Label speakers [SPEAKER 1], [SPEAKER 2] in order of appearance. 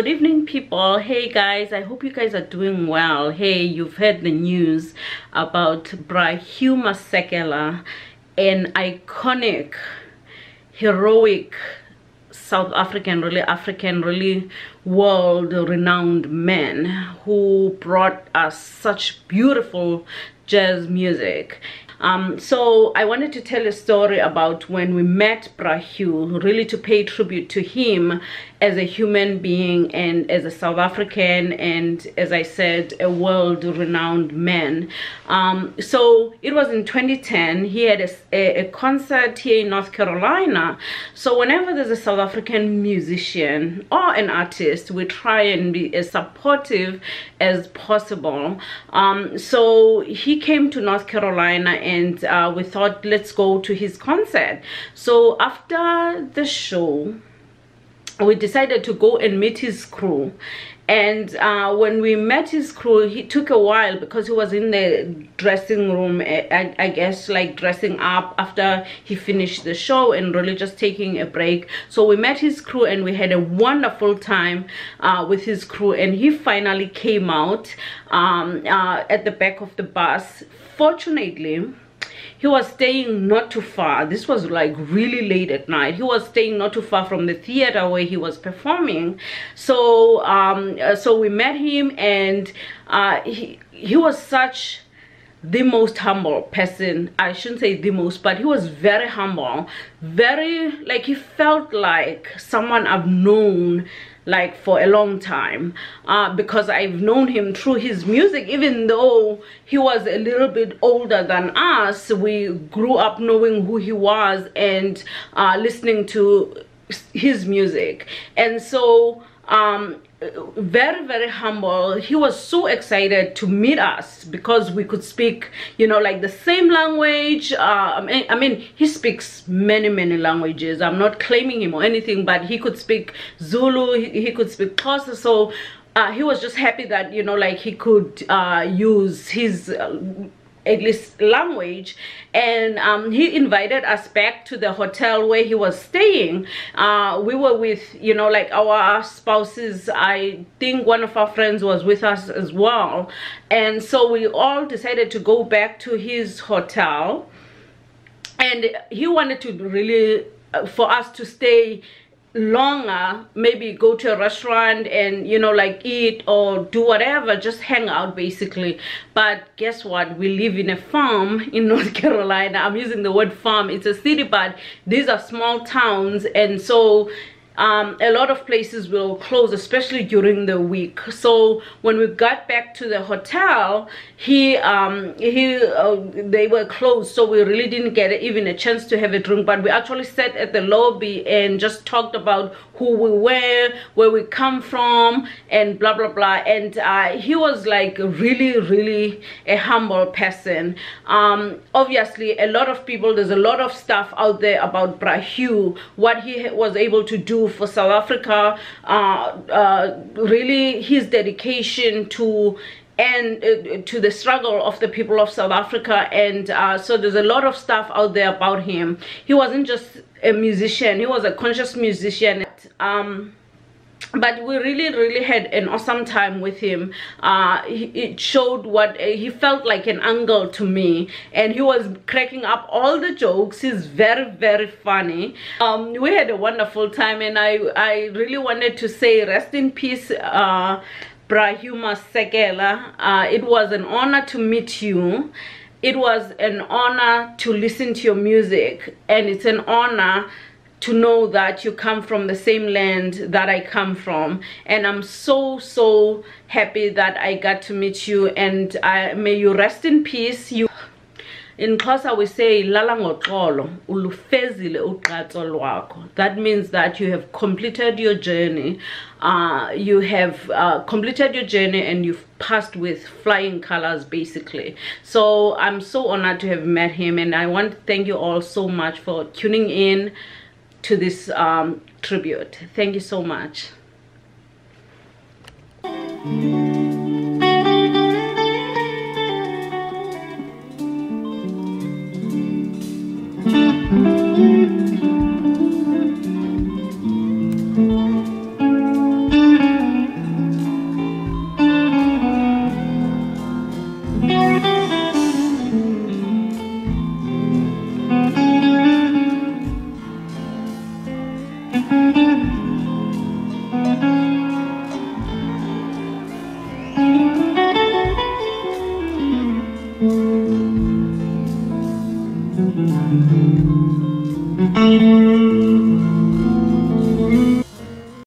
[SPEAKER 1] good evening people. Hey guys. I hope you guys are doing well. Hey you've heard the news about Bra-Hugh Masekela an iconic heroic south african really african really world renowned man who brought us such beautiful jazz music um, so I wanted to tell a story about when we met Bra-Hugh, really to pay tribute to him as a human being and as a South African and as I said a world renowned man. Um, so it was in 2010 he had a, a, a, concert here in North Carolina. So whenever there's a South African musician or an artist we try and be as supportive as possible. Um, so he came to North Carolina and uh, we thought let's go to his concert. So after the show we decided to go and meet his crew. And uh, when we met his crew he took a while because he was in the dressing room I, I, guess like dressing up after he finished the show and really just taking a break. So we met his crew and we had a wonderful time uh, with his crew. And he finally came out um, uh, at the back of the bus fortunately he was staying not too far. This was like really late at night. He was staying not too far from the theater where he was performing. So um uh, so we met him and uh he he was such the most humble person. I shouldn't say the most but he was very humble. Very like he felt like someone i've known like for a long time uh, because I've known him through his music even though he was a little bit older than us. We grew up knowing who he was and uh, listening to his music. And so um, very very humble. He was so excited to meet us because we could speak you know like the same language. Uh, I, mean, he speaks many many languages. I'm not claiming him or anything but he could speak zulu. He, he could speak xhosa. So uh, he was just happy that you know like he could uh, use his uh, English language and um, he invited us back to the hotel where he was staying uh, we were with you know like our spouses. I think one of our friends was with us as well. And so we all decided to go back to his hotel. And he wanted to really uh, for us to stay longer maybe go to a restaurant and you know like eat or do whatever just hang out basically. But guess what? We live in a farm in north carolina. I'm using the word farm. It's a city but these are small towns. And so um, a lot of places will close especially during the week. So when we got back to the hotel he um, he uh, they were closed. So we really didn't get even a chance to have a drink. But we actually sat at the lobby and just talked about who we were where we come from and blah blah blah. And uh, he was like really really a humble person. Um, obviously a lot of people there's a lot of stuff out there about Bra-Hugh what he was able to do for South Africa uh, uh, really his dedication to and uh, to the struggle of the people of South Africa. And uh, so there's a lot of stuff out there about him. He wasn't just a musician. He was a conscious musician. Um, but we really really had an awesome time with him. Uh it showed what uh, he felt like an uncle to me. And he was cracking up all the jokes. He's very very funny. Um we had a wonderful time. And i i really wanted to say rest in peace uh Bra-Hugh Masekela uh it was an honor to meet you. It was an honor to listen to your music. And it's an honor to know that you come from the same land that I come from. And I'm so so happy that I got to meet you. And I may you rest in peace. You in Xhosa we say that means that you have completed your journey uh, you have uh, completed your journey and you've passed with flying colors basically. So I'm so honored to have met him and I want to thank you all so much for tuning in to this um, tribute. Thank you so much.